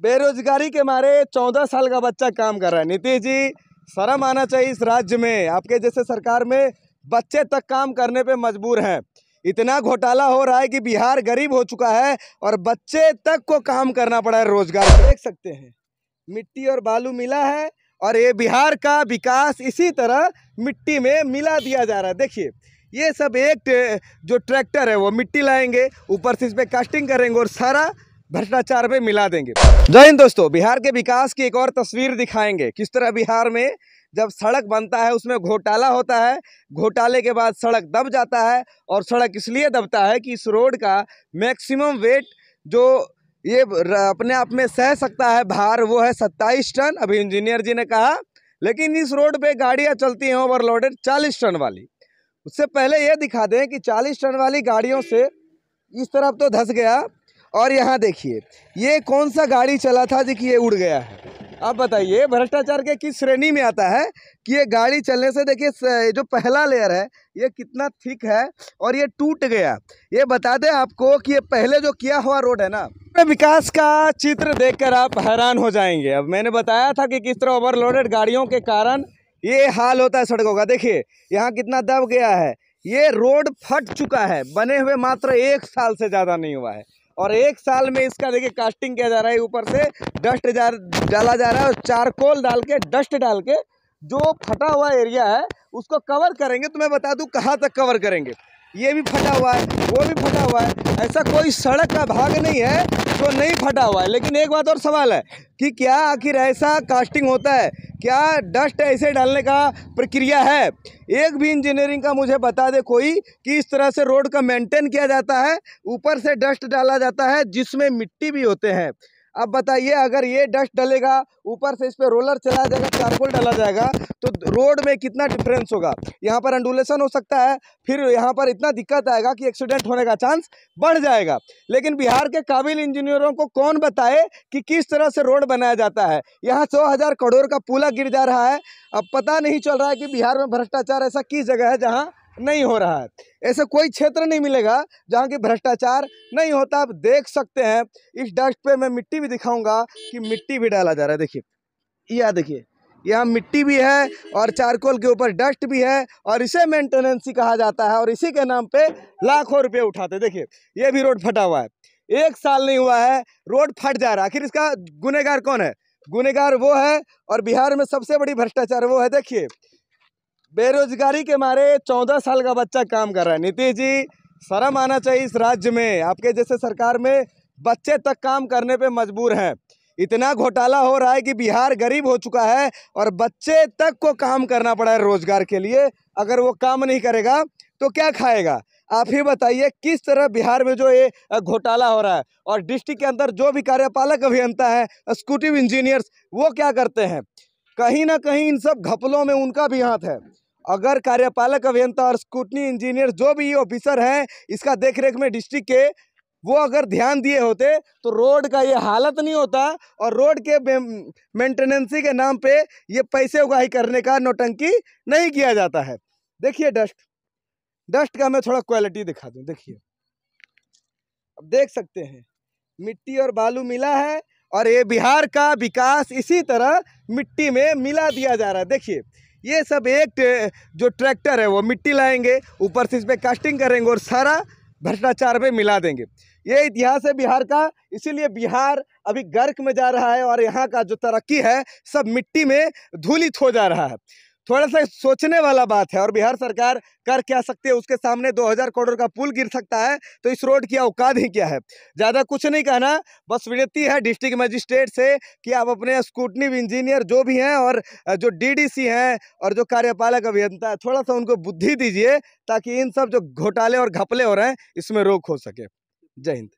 बेरोजगारी के मारे चौदह साल का बच्चा काम कर रहा है। नीतीश जी, शर्म आना चाहिए इस राज्य में। आपके जैसे सरकार में बच्चे तक काम करने पे मजबूर हैं। इतना घोटाला हो रहा है कि बिहार गरीब हो चुका है और बच्चे तक को काम करना पड़ा है रोज़गार। देख सकते हैं, मिट्टी और बालू मिला है और ये बिहार का विकास इसी तरह मिट्टी में मिला दिया जा रहा है। देखिए, ये सब एक जो ट्रैक्टर है वो मिट्टी लाएँगे, ऊपर से इस पर कास्टिंग करेंगे और सारा भ्रष्टाचार पे मिला देंगे। जय हिंद दोस्तों, बिहार के विकास की एक और तस्वीर दिखाएँगे। किस तरह बिहार में जब सड़क बनता है, उसमें घोटाला होता है, घोटाले के बाद सड़क दब जाता है और सड़क इसलिए दबता है कि इस रोड का मैक्सिमम वेट जो ये अपने आप में सह सकता है भार, वो है सत्ताईस टन। अभी इंजीनियर जी ने कहा, लेकिन इस रोड पे गाड़ियाँ चलती हैं, ओवरलोडेड चालीस टन वाली। उससे पहले ये दिखा दें कि चालीस टन वाली गाड़ियों से इस तरफ़ तो धस गया और यहाँ देखिए, ये कौन सा गाड़ी चला था जी कि ये उड़ गया है। आप बताइए, भ्रष्टाचार के किस श्रेणी में आता है कि ये गाड़ी चलने से, देखिए जो पहला लेयर है, ये कितना थिक है और ये टूट गया। ये बता दें आपको कि ये पहले जो किया हुआ रोड है ना विकास का चित्र देखकर आप हैरान हो जाएँगे। अब मैंने बताया था कि किस तरह ओवरलोडेड गाड़ियों के कारण ये हाल होता है सड़कों का। देखिए, यहाँ कितना दब गया है। ये रोड फट चुका है, बने हुए मात्र एक साल से ज़्यादा नहीं हुआ है। और एक साल में इसका देखिए कास्टिंग किया जा रहा है ऊपर से। डस्ट डाला जा रहा है और चारकोल डाल के डस्ट डाल के जो फटा हुआ एरिया है, उसको कवर करेंगे। तो मैं बता दूँ कहाँ तक कवर करेंगे। ये भी फटा हुआ है, वो भी फटा हुआ है। ऐसा कोई सड़क का भाग नहीं है जो नहीं फटा हुआ है। लेकिन एक बात और सवाल है कि क्या आखिर ऐसा कास्टिंग होता है? क्या डस्ट ऐसे डालने का प्रक्रिया है? एक भी इंजीनियरिंग का मुझे बता दे कोई कि इस तरह से रोड का मेंटेन किया जाता है, ऊपर से डस्ट डाला जाता है, जिसमें मिट्टी भी होते हैं। अब बताइए, अगर ये डस्ट डलेगा, ऊपर से इस पर रोलर चलाया जाएगा, चारकोल डाला जाएगा तो रोड में कितना डिफरेंस होगा? यहाँ पर अंडुलेशन हो सकता है, फिर यहाँ पर इतना दिक्कत आएगा कि एक्सीडेंट होने का चांस बढ़ जाएगा। लेकिन बिहार के काबिल इंजीनियरों को कौन बताए कि किस तरह से रोड बनाया जाता है? यहाँ सौ हज़ार करोड़ का पुला गिर जा रहा है। अब पता नहीं चल रहा है कि बिहार में भ्रष्टाचार ऐसा किस जगह है जहाँ नहीं हो रहा है। ऐसा कोई क्षेत्र नहीं मिलेगा जहाँ की भ्रष्टाचार नहीं होता। आप देख सकते हैं, इस डस्ट पे मैं मिट्टी भी दिखाऊँगा कि मिट्टी भी डाला जा रहा है। देखिए, यह देखिए, यहाँ मिट्टी भी है और चारकोल के ऊपर डस्ट भी है और इसे मेंटेनेंसी कहा जाता है और इसी के नाम पे लाखों रुपए उठाते देखिए, ये भी रोड फटा हुआ है। एक साल नहीं हुआ है, रोड फट जा रहा है। आखिर इसका गुनेगार कौन है? गुनेगार वो है और बिहार में सबसे बड़ी भ्रष्टाचार वो है। देखिए बेरोजगारी के मारे चौदह साल का बच्चा काम कर रहा है। नीतीश जी, शर्म आना चाहिए इस राज्य में। आपके जैसे सरकार में बच्चे तक काम करने पे मजबूर हैं। इतना घोटाला हो रहा है कि बिहार गरीब हो चुका है और बच्चे तक को काम करना पड़ा है रोज़गार के लिए। अगर वो काम नहीं करेगा तो क्या खाएगा? आप ही बताइए, किस तरह बिहार में जो ये घोटाला हो रहा है? और डिस्ट्रिक्ट के अंदर जो भी कार्यपालक अभियंता है एक्सिक्यूटिव इंजीनियर्स, वो क्या करते हैं? कहीं ना कहीं इन सब घपलों में उनका भी हाथ है। अगर कार्यपालक, अभियंता और स्कूटनी इंजीनियर जो भी ऑफिसर हैं, इसका देखरेख में डिस्ट्रिक्ट के, वो अगर ध्यान दिए होते तो रोड का ये हालत नहीं होता और रोड के मेंटेनेंसी के नाम पे ये पैसे उगाही करने का नोटंकी नहीं किया जाता है। देखिए डस्ट डस्ट का मैं थोड़ा क्वालिटी दिखा दूँ, देखिए। अब देख सकते हैं, मिट्टी और बालू मिला है और ये बिहार का विकास इसी तरह मिट्टी में मिला दिया जा रहा है। देखिए ये सब एक जो ट्रैक्टर है, वो मिट्टी लाएँगे, ऊपर से इस पर कास्टिंग करेंगे और सारा भ्रष्टाचार पे मिला देंगे। ये इतिहास है बिहार का, इसीलिए बिहार अभी गर्क में जा रहा है और यहाँ का जो तरक्की है, सब मिट्टी में धूलित हो जा रहा है। थोड़ा सा सोचने वाला बात है और बिहार सरकार कर क्या सकती है? उसके सामने 2000 करोड़ का पुल गिर सकता है तो इस रोड की औकात ही क्या है? ज़्यादा कुछ नहीं कहना, बस विनती है डिस्ट्रिक्ट मजिस्ट्रेट से कि आप अपने स्कूटनी इंजीनियर जो भी हैं और जो डीडीसी हैं और जो कार्यपालक अभियंता है, थोड़ा सा उनको बुद्धि दीजिए ताकि इन सब जो घोटाले और घपले हो रहे हैं, इसमें रोक हो सके। जय हिंद।